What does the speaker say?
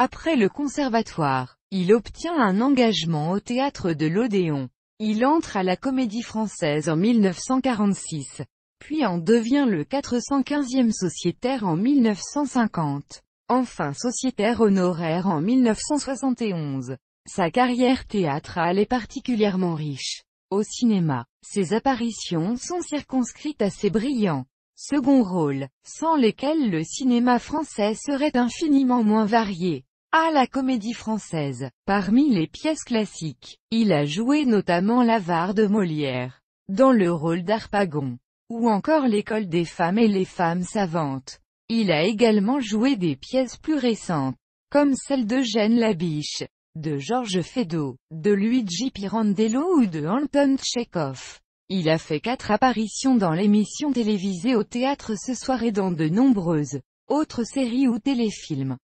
Après le conservatoire, il obtient un engagement au théâtre de l'Odéon. Il entre à la Comédie Française en 1946, puis en devient le 415e sociétaire en 1950. Enfin sociétaire honoraire en 1971. Sa carrière théâtrale est particulièrement riche. Au cinéma, ses apparitions sont circonscrites à ses brillants second rôles, sans lesquels le cinéma français serait infiniment moins varié. À la comédie française, parmi les pièces classiques, il a joué notamment l'avare de Molière, dans le rôle d'Arpagon, ou encore l'école des femmes et les femmes savantes. Il a également joué des pièces plus récentes, comme celle d'Eugène Labiche, de Georges Feydeau, de Luigi Pirandello ou de Anton Tchekhov. Il a fait quatre apparitions dans l'émission télévisée au théâtre ce soir et dans de nombreuses autres séries ou téléfilms.